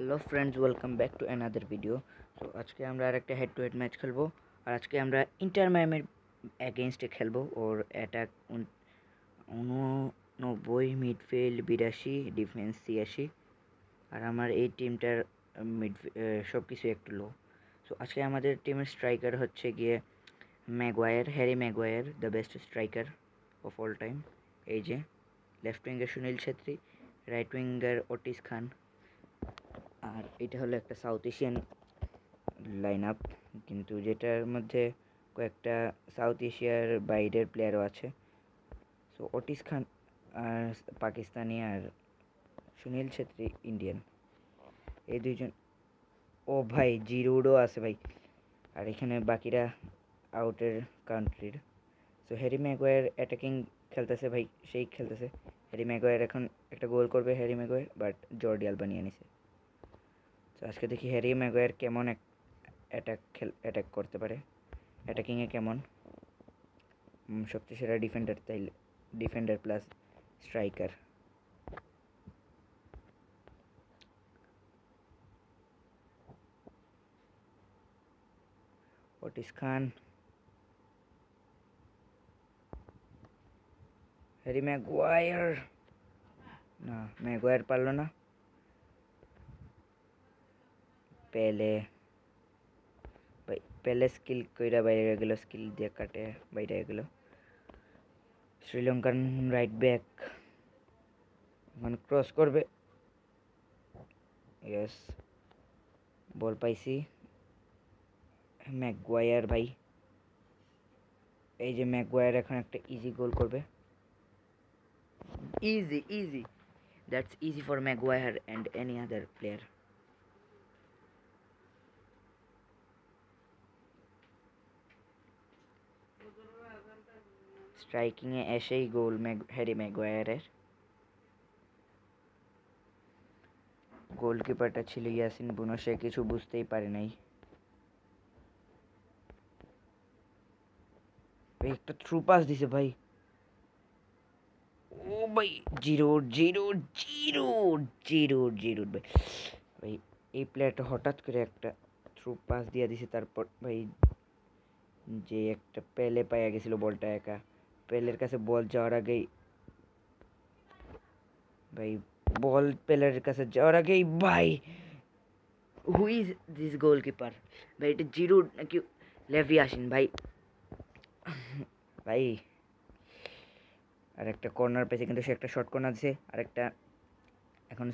Hello friends, welcome back to another video. So আজকে আমরা আর একটা হেড টু হেড ম্যাচ খেলব। আর আজকে আমরা ইন্টার ম্যামের অ্যাগেনস্টে খেলব। ওর অ্যাটাক উননব্বই মিডফিল্ড বিরাশি ডিফেন্স ছিয়াশি। আর আমার এই টিমটার মিড সব কিছু একটু লো সো আজকে আমাদের টিমের স্ট্রাইকার হচ্ছে গিয়ে Maguire Harry Maguire the best striker of all time এই যে left winger Sunil Chhetri right winger Otis Khan আর এটা হলো একটা সাউথ এশিয়ান লাইন আপ কিন্তু যেটার মধ্যে কয়েকটা সাউথ এশিয়ার বাইরের প্লেয়ারও আছে। সো অটিস খান আর পাকিস্তানি আর সুনীল ছেত্রী ইন্ডিয়ান এই দুইজন। ও ভাই, জিরুডও আছে ভাই। আর এখানে বাকিরা আউটের কান্ট্রির সো হ্যারি ম্যাগোয়ার অ্যাটাকিং খেলতেছে ভাই, সেই খেলতেছে। হ্যারি ম্যাগোয়ার এখন একটা গোল করবে Harry Maguire but Jordi Alba নিয়ে নিছে। তো আজকে দেখি হ্যারি ম্যাগোয়ার কেমন অ্যাটাক খেল অ্যাটাক করতে পারে অ্যাটাকিংয়ে কেমন সবচেয়ে সেরা ডিফেন্ডার তাই defender plus striker Otis Khan Harry Maguire না ম্যাগোয়ার পারলো না পেলে ভাই পেলে স্কিল কইরা বাইরে গেল স্কিল দিয়ে কাটে বাইরে গেল শ্রীলঙ্কান রাইট ব্যাক মানে ক্রস করবে ইয়েস বল পাইছি ম্যাকগুয়ার ভাই এই যে ম্যাকগুয়ার এখন একটা ইজি গোল করবে easy easy that's easy for Maguire and any other player স্ট্রাইকিংয়ে এসেই গোল ম্যাগ হ্যারি ম্যাগুয়ারের গোলকিপারটা ছিল ইয়াসিন বুনো সে কিছু বুঝতেই পারে নাই ভাই একটা থ্রু পাস দিছে ভাই ও ভাই zero zero zero zero zero ভাই ভাই এই প্লেয়ারটা হঠাৎ করে একটা থ্রু পাস দিয়ে দিছে তারপর ভাই যে একটা পেলে পাইয়া গেছিল বলটা একা পেলের কাছে বল যাওয়ার আগেই ভাই, বল পেলের কাছে যাওয়ার আগেই ভাই হু ইজ দিস গোলকিপার ভাই, এটা জিরো নাকি লেভি আসেন ভাই? ভাই আর একটা কর্নার পেয়েছে, কিন্তু সে একটা শর্ট কর্নার দিছে আর একটা এখন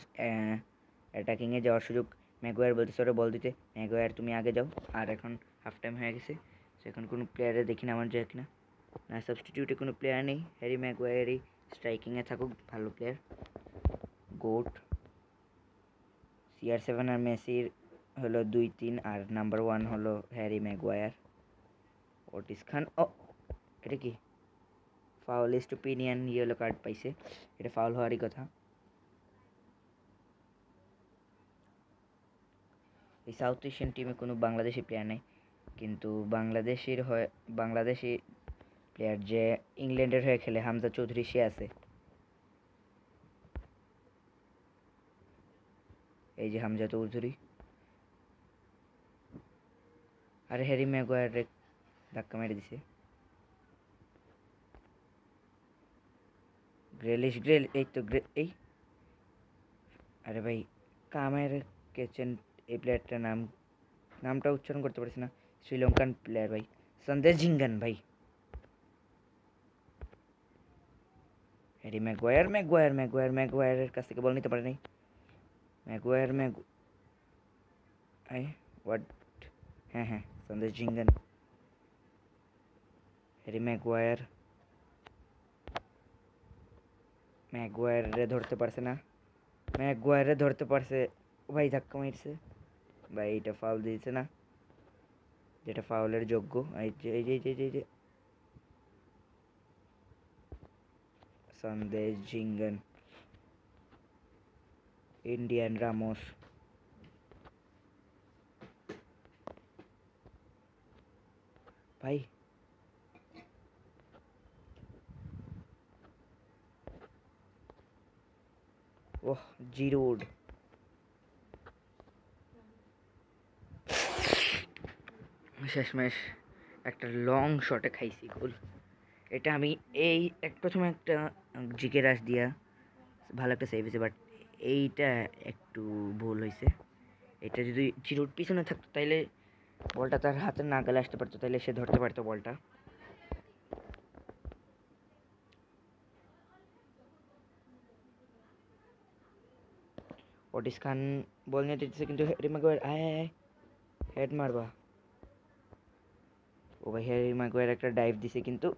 অ্যাটাকিংয়ে যাওয়ার সুযোগ। ম্যাগোয়ার বলতেছে, ওরা বল দিতে। ম্যাগোয়ার, তুমি আগে যাও। আর এখন হাফ টাইম হয়ে গেছে সো এখন কোনো প্লেয়ারে দেখি না, আমার যায় কিনা। না সাবস্টিটিউটে কোনো প্লেয়ার নেই। হ্যারি ম্যাগোয়ারই স্ট্রাইকিংয়ে থাকুক, ভালো প্লেয়ার গোট সিআর সেভেন আর মেসির হলো দুই তিন, আর নাম্বার ওয়ান হলো হ্যারি ম্যাগোয়ার ওটিস খান ও, এটা কি? Foul foulest opinion yellow card পাইছে। এটা ফাউল হওয়ারই কথা। এই সাউথ এশিয়ান টিমে কোনো বাংলাদেশি প্লেয়ার নেই। কিন্তু বাংলাদেশের হয়ে, বাংলাদেশি প্লেয়ার যে ইংল্যান্ডের হয়ে খেলে, হামজা চৌধুরী, সে আছে। এই যে হামজা চৌধুরী। আর হ্যারি ম্যাগোয়ার ধাক্কা মেরে দিছে। গ্রেলিশ গ্রেল এই তো এই। আরে ভাই, কামের কেচেন এই প্লেয়ারটার নাম, নামটা উচ্চারণ করতে পারছি না। শ্রীলঙ্কান প্লেয়ার ভাই, সন্দেশ ঝিঙ্গান ভাই। হ্যারি ম্যাগোয়ার ম্যাগোয়ার ম্যাগোয়ার ম্যাগোয়ারের কাছ থেকে বল নিতে পারে নাই ম্যাগোয়ার ম্যাগ আই হোয়াট হ্যাঁ হ্যাঁ সন্দেশ ঝিঙ্গান হ্যারি ম্যাগোয়ার ম্যাগোয়ারে ধরতে পারছে না ম্যাগোয়ারে ধরতে পারছে ভাই ধাক্কা মারছে ভাই এটা ফাউল দিয়েছে না যেটা ফাউলের যোগ্য এই যে এই যে এই যে संदेश जिंगन इंडियन रामोस भाई ओह जीरोड শেষমেশ একটা লং শটে খাইছি গোল এটা আমি এই এক, প্রথমে একটা জিকে রাশ দিয়া ভালো একটা সেভ হয়েছে বাট এইটা একটু ভুল হয়েছে। এটা যদি চিরুর পিছনে থাকতো, তাইলে বলটা তার হাতে না গেলে আসতে পারতো, তাইলে সে ধরতে পারতো বলটা। ওটিস খান বল নিয়ে দিতেছে, কিন্তু হ্যারি ম্যাগুয়ার আয় হেড মারবা। ও ভাই হ্যারি ম্যাগুয়ার একটা ডাইভ দিছে, কিন্তু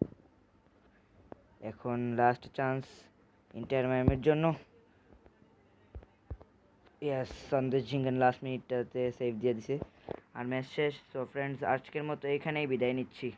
এখন লাস্ট চান্স ইন্টার ম্যামের জন্য। ইয়াস সন্দেশ ঝিঙ্গান লাস্ট মিনিটটাতে সেভ দিয়ে দিছে। আর ম্যাচ শেষ সো ফ্রেন্ডস আজকের মতো এখানেই বিদায় নিচ্ছি।